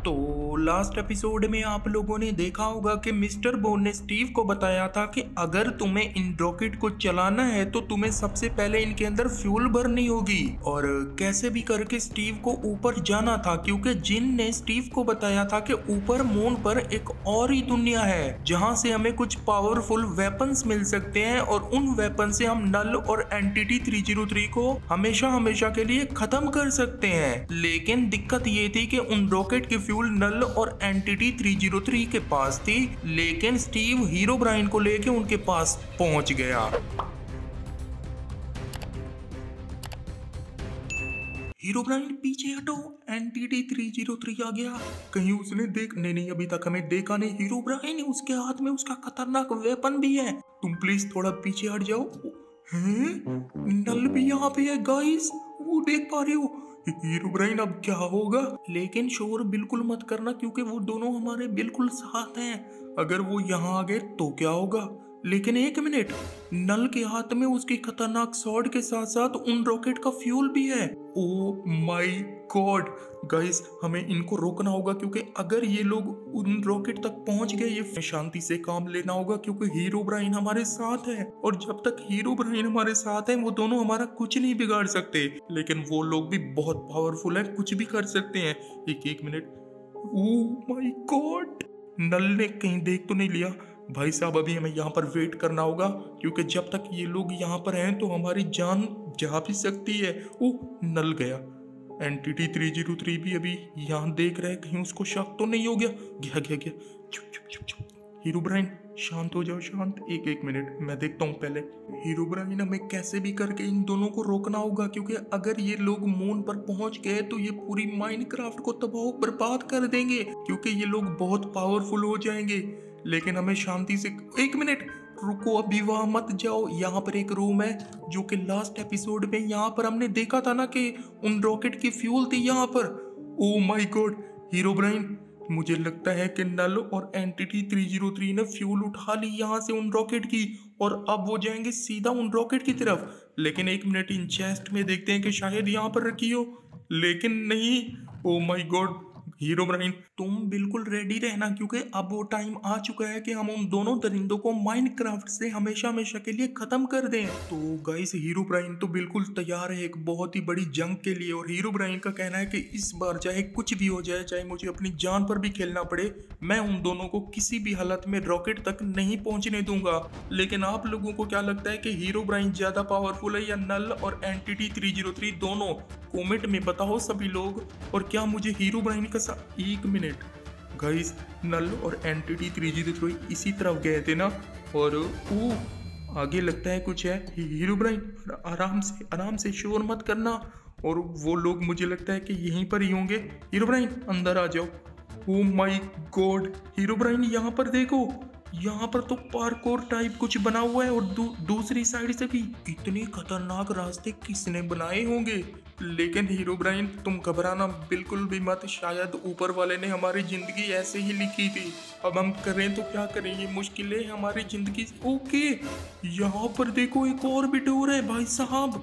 तो last episode में आप लोगों ने देखा होगा कि मिस्टर बोन ने स्टीव को बताया था कि अगर तुम्हें इन रॉकेट को चलाना है तो तुम्हें सबसे पहले इनके अंदर फ्यूल भरनी होगी। और कैसे भी करके स्टीव को ऊपर जाना था, क्योंकि जिन ने स्टीव को बताया था कि ऊपर मून पर एक और ही दुनिया है, जहाँ से हमें कुछ पावरफुल वेपन्स मिल सकते हैं और उन वेपन से हम नल और एंटिटी 303 को हमेशा हमेशा के लिए खत्म कर सकते हैं। लेकिन दिक्कत ये थी कि उन रॉकेट की फ्यूल नल और एंटिटी 303 के पास थी, लेकिन स्टीव हीरो ब्राइन को लेके उनके पास पहुँच गया। हीरो ब्राइन पीछे हटो, एंटिटी 303 आ गया। कहीं उसने देख नहीं नहीं अभी तक हमें देखा नहीं। हीरो ब्राइन, उसके हाथ में उसका खतरनाक वेपन भी है। तुम प्लीज़ थोड़ा पीछे हट जाओ। हैं? नल भी यहाँ पे है गाइस वो देख पा रहे हो? हीरो ब्राइन अब क्या होगा? लेकिन शोर बिल्कुल मत करना, क्योंकि वो दोनों हमारे बिल्कुल साथ हैं। अगर वो यहाँ आ गए तो क्या होगा? लेकिन एक मिनट, नल के हाथ में उसकी खतरनाक सॉर्ड के साथ साथ उन रॉकेट का फ्यूल भी है। ओ माई गॉड गाइस हमें इनको रोकना होगा क्योंकि अगर ये लोग उन रॉकेट तक पहुँच गए, ये शांति से काम लेना होगा क्योंकि हीरो ब्राइन हमारे साथ है। और जब तक हीरो ब्राइन हमारे साथ है, वो दोनों हमारा कुछ नहीं बिगाड़ सकते। लेकिन वो लोग भी बहुत पावरफुल है, कुछ भी कर सकते हैं। एक एक मिनट। ओ माई गॉड नल ने कहीं देख तो नहीं लिया। भाई साहब, अभी हमें यहाँ पर वेट करना होगा, क्योंकि जब तक ये लोग यहाँ पर हैं तो हमारी जान जा भी सकती है। वो नल गया। एंटिटी थ्री ज़ीरो थ्री भी अभी यहाँ देख रहे हैं, कहीं उसको शक तो नहीं हो गया? गया गया गया। चुप चुप चुप चुप। हीरो ब्राइन, शांत हो जाओ, शांत। एक एक मिनट, मैं देखता हूँ पहले। हीरो ब्राइन, हमें कैसे भी करके इन दोनों को रोकना होगा, क्योंकि अगर ये लोग मून पर पहुँच गए तो ये पूरी माइनक्राफ्ट को तबाह, बर्बाद कर देंगे, क्योंकि ये लोग बहुत पावरफुल हो जाएँगे। लेकिन हमें शांति से एक मिनट रुको, अभी वहाँ मत जाओ। यहाँ पर एक रूम है, जो कि लास्ट एपिसोड में यहाँ पर हमने देखा था ना कि उन रॉकेट की फ्यूल थी यहाँ पर। Oh my God Herobrine मुझे लगता है कि नल और एंटिटी 303 ने फ्यूल उठा ली यहाँ से उन रॉकेट की, और अब वो जाएँगे सीधा उन रॉकेट की तरफ़। लेकिन एक मिनट इन चेस्ट में देखते हैं कि शायद यहाँ पर रखी हो। लेकिन नहीं। Oh my God Herobrine, तुम बिल्कुल रेडी रहना क्योंकि अब वो टाइम आ चुका है कि हम उन दोनों दरिंदों को माइनक्राफ्ट से हमेशा हमेशा के लिए खत्म कर दें। तो गाइस हीरो ब्राइन तो बिल्कुल तैयार है एक बहुत ही बड़ी जंग के लिए और हीरो ब्राइन का कहना है कि इस बार चाहे कुछ भी हो जाए, चाहे मुझे अपनी जान पर भी खेलना पड़े, मैं उन दोनों को किसी भी हालत में रॉकेट तक नहीं पहुँचने दूँगा। लेकिन आप लोगों को क्या लगता है कि हीरो ब्राइन ज़्यादा पावरफुल है या नल और एंटिटी थ्री दोनों कॉमेंट में बताओ सभी लोग और क्या मुझे हीरो ब्राइन का सा एक मिनट गाइस नल और एंटिटी थ्री जी थ्री इसी तरफ़ गए थे ना? और ओ आगे लगता है कुछ है। हीरो ब्राइन आराम से आराम से शोर मत करना। और वो लोग मुझे लगता है कि यहीं पर ही होंगे। हीरो ब्राइन अंदर आ जाओ। Oh my God Herobrine यहाँ पर देखो। यहाँ पर तो पार्कोर टाइप कुछ बना हुआ है और दू, दूसरी साइड से भी इतने खतरनाक रास्ते किसने बनाए होंगे? लेकिन हीरो ब्राइन, तुम घबराना बिल्कुल भी मत। शायद ऊपर वाले ने हमारी ज़िंदगी ऐसे ही लिखी थी। अब हम करें तो क्या करें? ये मुश्किलें हमारी ज़िंदगी ओके, यहाँ पर देखो एक और भी डोर है भाई साहब।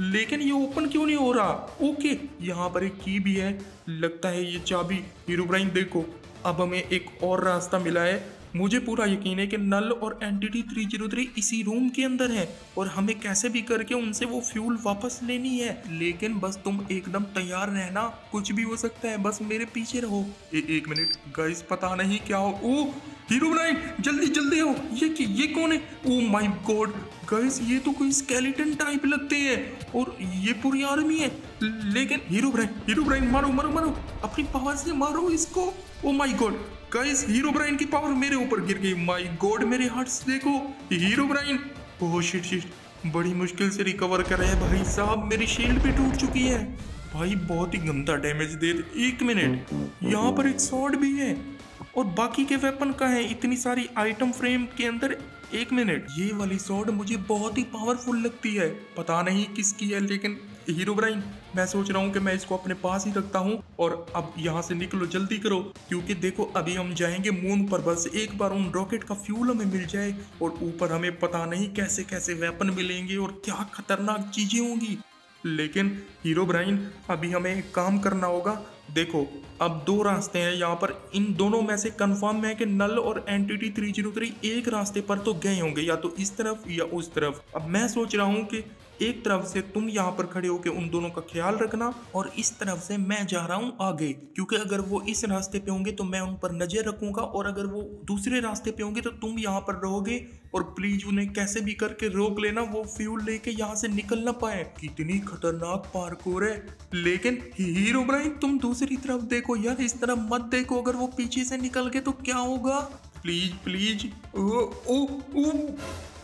लेकिन ये ओपन क्यों नहीं हो रहा? ओके, यहाँ पर एक की भी है। लगता है ये चाबी। हीरो ब्राइन, देखो, अब हमें एक और रास्ता मिला है। मुझे पूरा यकीन है कि नल और एंटिटी 303 इसी रूम के अंदर है और हमें कैसे भी करके उनसे वो फ्यूल वापस लेनी है। लेकिन बस तुम एकदम तैयार रहना कुछ भी हो सकता है बस मेरे पीछे रहो। ए, एक मिनट गाइस पता नहीं क्या हो ओ! हीरो ब्राइन जल्दी जल्दी हो ये ये कौन है? ओ माय गॉड गाइस ये तो कोई स्केलेटन टाइप लगते हैं। और ये पूरी आर्मी है। लेकिन हीरो ब्राइन हीरो ब्राइन मारो मारो मारो। अपनी पावर से मारो इसको। Oh my God guys Herobrine की पावर मेरे ऊपर गिर गई। माय गॉड मेरे हार्ट्स देखो। Herobrine oh shit shit बड़ी मुश्किल से रिकवर कर रहे हैं भाई साहब। मेरी शील्ड भी टूट चुकी है। भाई, बहुत ही गंदा डैमेज दे एक मिनट यहाँ पर एक सॉर्ड भी है। और बाकी के वेपन का है? इतनी सारी आइटम फ्रेम के अंदर एक मिनट ये वाली सॉर्ड मुझे बहुत ही पावरफुल लगती है। पता नहीं किसकी है, लेकिन हीरो ब्राइन मैं सोच रहा हूँ कि मैं इसको अपने पास ही रखता हूँ और अब यहाँ से निकलो, जल्दी करो। क्योंकि देखो, अभी हम जाएँगे मून पर, बस एक बार उन रॉकेट का फ्यूल हमें मिल जाए और ऊपर हमें पता नहीं कैसे कैसे वेपन मिलेंगे और क्या खतरनाक चीज़ें होंगी। लेकिन हीरो ब्राइन अभी हमें एक काम करना होगा। देखो, अब दो रास्ते हैं यहाँ पर। इन दोनों में से कंफर्म है कि नल और एंटिटी 303 एक रास्ते पर तो गए होंगे, या तो इस तरफ़ या उस तरफ़। अब मैं सोच रहा हूँ कि एक तरफ़ से तुम यहाँ पर खड़े होकर उन दोनों का ख्याल रखना और इस तरफ़ से मैं जा रहा हूँ आगे। क्योंकि अगर वो इस रास्ते पे होंगे तो मैं उन पर नज़र रखूँगा और अगर वो दूसरे रास्ते पे होंगे तो तुम यहाँ पर रहोगे और प्लीज़ उन्हें कैसे भी करके रोक लेना, वो फ्यूल लेके यहाँ से निकल ना पाए। कितनी खतरनाक पार्कोर है। लेकिन हीरो ब्राइन तुम दूसरी तरफ़ देखो यार, इस तरफ़ मत देखो। अगर वो पीछे से निकल गए तो क्या होगा? Please please oh oh oh.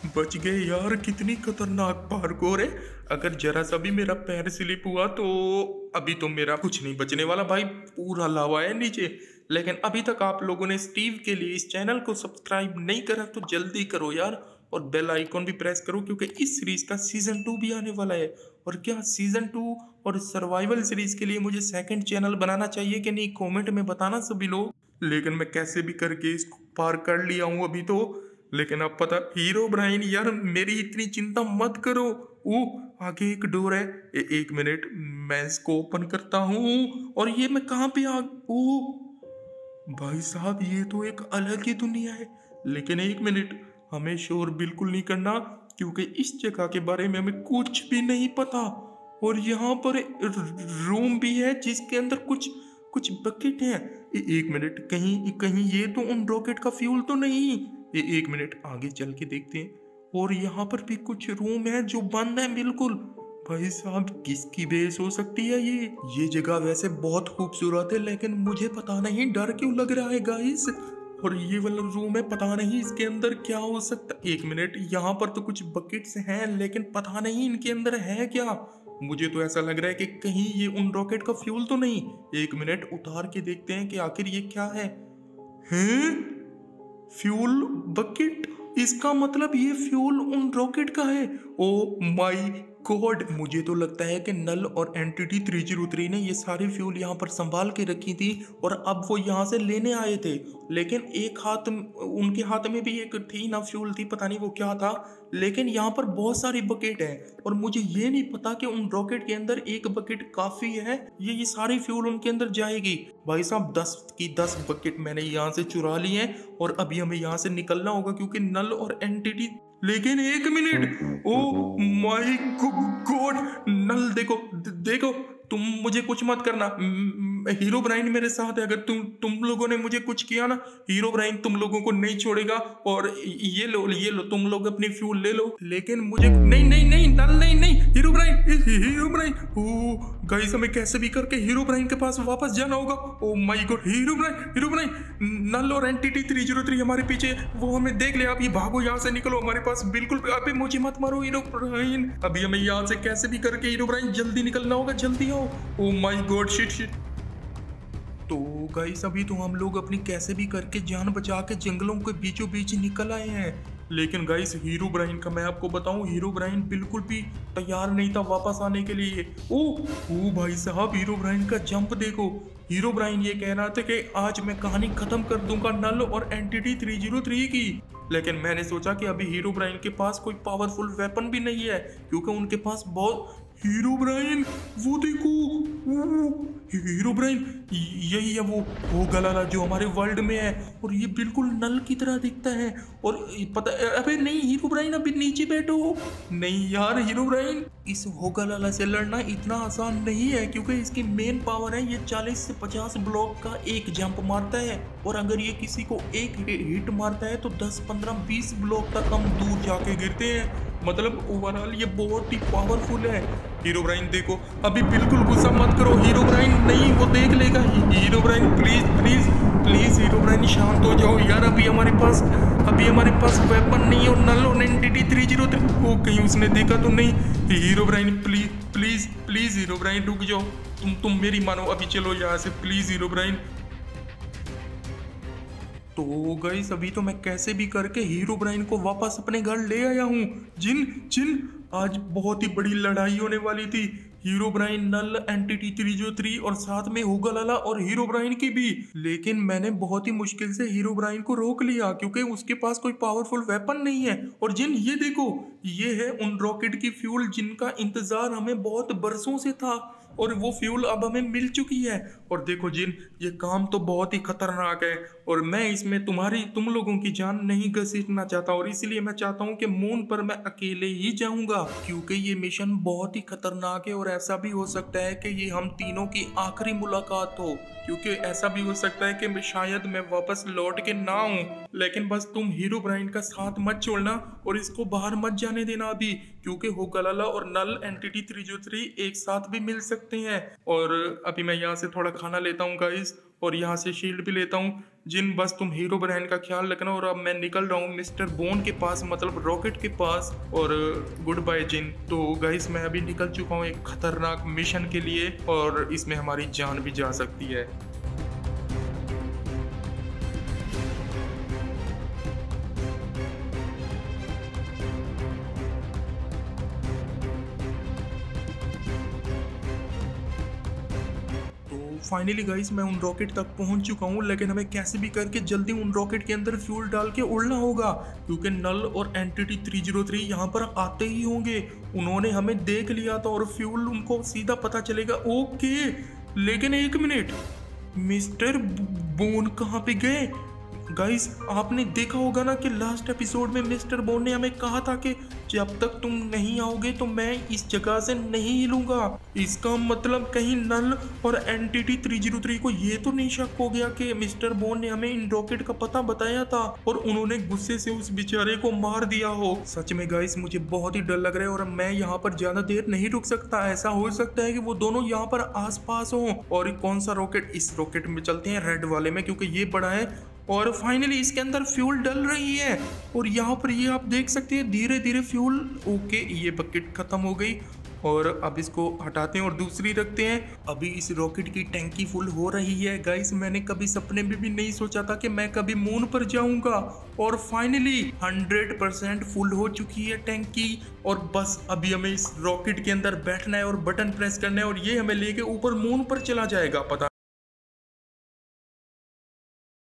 बच गए यार, कितनी खतरनाक पार्कोर है। अगर जरा सा भी मेरा पैर स्लिप हुआ तो अभी तो मेरा कुछ नहीं बचने वाला भाई, पूरा लावा है नीचे। लेकिन अभी तक आप लोगों ने स्टीव के लिए इस चैनल को सब्सक्राइब नहीं करा तो जल्दी करो यार, और बेल आइकॉन भी प्रेस करो क्योंकि इस सीरीज़ का सीज़न टू भी आने वाला है। और क्या सीज़न टू और सर्वाइवल सीरीज़ के लिए मुझे सेकंड चैनल बनाना चाहिए कि नहीं कमेंट में बताना सभी लोग। लेकिन मैं कैसे भी करके इसको पार कर लिया हूँ अभी तो। लेकिन अब पता हीरो ब्राइन यार मेरी इतनी चिंता मत करो। ओ आगे एक डोर है। ए, एक मिनट मैं इसको ओपन करता हूँ। और ये मैं कहाँ पे आ ओ भाई साहब ये तो एक अलग ही दुनिया है। लेकिन एक मिनट हमें शोर बिल्कुल नहीं करना क्योंकि इस जगह के बारे में हमें कुछ भी नहीं पता। और यहाँ पर रूम भी है जिसके अंदर कुछ कुछ बकेट हैं। एक मिनट कहीं कहीं ये तो उन रॉकेट का फ्यूल तो नहीं। ये एक मिनट आगे चल के देखते हैं। और यहाँ पर भी कुछ रूम है जो बंद है बिल्कुल। भाई साहब, किसकी बेस हो सकती है ये? ये जगह वैसे बहुत खूबसूरत है, लेकिन मुझे पता नहीं डर क्यों लग रहा है गाइस और ये वाला रूम है, पता नहीं इसके अंदर क्या हो सकता एक मिनट, यहाँ पर तो कुछ बकेट्स हैं, लेकिन पता नहीं इनके अंदर है क्या? मुझे तो ऐसा लग रहा है कि कहीं ये उन रॉकेट का फ्यूल तो नहीं। एक मिनट, उतार के देखते हैं कि आखिर ये क्या है। हैं? फ्यूल बकेट इसका मतलब ये फ्यूल उन रॉकेट का है। ओ माई गॉड मुझे तो लगता है कि नल और एंटिटी थ्री ज़ीरो थ्री ने ये सारी फ्यूल यहाँ पर संभाल के रखी थी और अब वो यहाँ से लेने आए थे। लेकिन एक हाथ उनके हाथ में भी एक थी ना फ्यूल थी, पता नहीं वो क्या था। लेकिन यहाँ पर बहुत सारी बकेट है और मुझे ये नहीं पता कि उन रॉकेट के अंदर एक बकेट काफ़ी है, ये ये सारी फ्यूल उनके अंदर जाएगी। भाई साहब, दस की दस बकेट मैंने यहाँ से चुरा ली है और अभी हमें यहाँ से निकलना होगा क्योंकि नल और एंटिटी लेकिन एक मिनट। ओ माय गॉड नल देखो देखो। तुम मुझे कुछ मत करना। हीरो ब्राइन मेरे साथ है। अगर तुम तुम लोगों ने मुझे कुछ किया ना, हीरो ब्राइन तुम लोगों को नहीं छोड़ेगा और ये लो ये लो, तुम लोग अपनी फ्यूल ले लो। लेकिन मुझे, नहीं नहीं नहीं नल नहीं नहीं, Herobrine Herobrine. Oh guys हमें कैसे भी करके हीरो ब्राइन के पास वापस जाना होगा। ओ my god Herobrine Herobrine, Null और एंटिटी थ्री ज़ीरो थ्री हमारे पीछे, वो हमें देख ले, आप ये भागो, यहाँ से निकलो, हमारे पास बिल्कुल अभी मुझे मत मारो, हीरो ब्राइन। अभी हमें यहाँ से कैसे भी करके हीरो ब्राइन, जल्दी निकलना होगा, जल्दी आओ। Oh my God shit shit तो गाइस अभी तो हम लोग अपनी कैसे भी करके जान बचा के जंगलों के बीचों बीच निकल आए हैं। लेकिन गाइस हीरो ब्राइन का मैं आपको बताऊँ हीरो ब्राइन बिल्कुल भी तैयार नहीं था वापस आने के लिए। ओ ओ भाई साहब हीरो ब्राइन का जंप देखो। हीरो ब्राइन ये कह रहा था कि आज मैं कहानी खत्म कर दूँगा नल और एंटिटी 303 की। लेकिन मैंने सोचा कि अभी हीरो ब्राइन के पास कोई पावरफुल वेपन भी नहीं है, क्योंकि उनके पास बहुत हीरो ब्राइन वो देखो हीरो ब्राइन यही है वो वो गलाला जो हमारे वर्ल्ड में है और ये बिल्कुल नल की तरह दिखता है और पता अबे नहीं हीरो ब्राइन अभी नीचे बैठो। नहीं यार हीरो ब्राइन इस होगलाला से लड़ना इतना आसान नहीं है क्योंकि इसकी मेन पावर है ये 40 से 50 ब्लॉक का एक जंप मारता है और अगर ये किसी को एक हिट मारता है तो 10, 15, 20 ब्लॉक तक हम दूर जाके गिरते हैं। मतलब ओवरऑल ये बहुत ही पावरफुल है। हीरो ब्राइन देखो। अभी बिल्कुल गुस्सा मत करो हीरो ब्राइन नहीं, वो देख लेगा। Herobrine please please please Herobrine शांत हो जाओ। यार, अभी हमारे पास, अभी हमारे पास वेपन नहीं और नल और एनटीटी थ्री ज़ीरो थ्री वो कहीं उसने देखा तो नहीं। Herobrine please please please Herobrine रुक जाओ। तुम तुम मेरी मानो, अभी चलो यहाँ से प्लीज़ हीरो ब्राइन तो गई अभी तो मैं कैसे भी करके हीरो ब्राइन को वापस अपने घर ले आया हूँ। जिन जिन आज बहुत ही बड़ी लड़ाई होने वाली थी। Herobrine Null, entity three जो थ्री और साथ में होगा लाला और हीरो ब्राइन की भी। लेकिन मैंने बहुत ही मुश्किल से हीरो ब्राइन को रोक लिया क्योंकि उसके पास कोई पावरफुल वेपन नहीं है। और जिन, ये देखो, ये है उन रॉकेट की फ्यूल जिनका इंतज़ार हमें बहुत बरसों से था। और वो फ्यूल अब हमें मिल चुकी है। और देखो जिन, ये काम तो बहुत ही खतरनाक है। और मैं इसमें तुम्हारी, तुम लोगों की जान नहीं घसीटना चाहता। और इसलिए मैं चाहता हूँ कि मून पर मैं अकेले ही जाऊँगा, क्योंकि ये मिशन बहुत ही खतरनाक है। और ऐसा भी हो सकता है कि ये हम तीनों की आखिरी मुलाकात हो, क्योंकि ऐसा भी हो सकता है कि शायद मैं वापस लौट के ना आऊँ। लेकिन बस तुम हीरो ब्राइन का साथ मत छोड़ना और इसको बाहर मत जाने देना अभी क्योंकि होगलाला और नल एंटिटी थ्री थ्री एक साथ भी मिल सकते हैं। और अभी मैं यहाँ से थोड़ा खाना लेता हूँ गाइस और यहाँ से शील्ड भी लेता हूँ। जिन बस तुम हीरो ब्रांड का ख्याल रखना, और अब मैं निकल रहा हूँ मिस्टर बोन के पास मतलब रॉकेट के पास, और गुड बाय जिन तो गाइस मैं अभी निकल चुका हूँ एक खतरनाक मिशन के लिए, और इसमें हमारी जान भी जा सकती है। फाइनली गाइस मैं उन रॉकेट तक पहुँच चुका हूँ, लेकिन हमें कैसे भी करके जल्दी उन रॉकेट के अंदर फ्यूल डाल के उड़ना होगा? क्योंकि नल और एंटिटी 303 यहाँ पर आते ही होंगे। उन्होंने हमें देख लिया था और फ्यूल उनको सीधा पता चलेगा। ओके लेकिन एक मिनट मिस्टर बोन कहाँ पे गए? गाइस आपने देखा होगा ना कि लास्ट एपिसोड में मिस्टर बोन ने हमें कहा था कि जब तक तुम नहीं आओगे तो मैं इस जगह से नहीं हिलूँगा। इसका मतलब कहीं नल और एनटीटी 303 को ये तो नहीं शक हो गया कि मिस्टर बोन ने हमें इन रॉकेट का पता बताया था और उन्होंने गुस्से से उस बेचारे को मार दिया हो। सच में गाइस मुझे बहुत ही डर लग रहा है और मैं यहाँ पर ज़्यादा देर नहीं रुक सकता। ऐसा हो सकता है कि वो दोनों यहाँ पर आस पास हो। और कौन सा रॉकेट इस रॉकेट में चलते हैं? रेड वाले में, क्योंकि ये बड़ा है और फाइनली इसके अंदर फ्यूल डल रही है। और यहाँ पर ये आप देख सकते हैं धीरे धीरे फ्यूल ओके ये बकेट खत्म हो गई। और अब इसको हटाते हैं और दूसरी रखते हैं। अभी इस रॉकेट की टैंकी फुल हो रही है। गाइस मैंने कभी सपने में भी नहीं सोचा था कि मैं कभी मून पर जाऊँगा। और फाइनली 100 परसेंट फुल हो चुकी है टैंकी और बस अभी हमें इस रॉकेट के अंदर बैठना है और बटन प्रेस करना है और ये हमें लेके ऊपर मून पर चला जाएगा, पता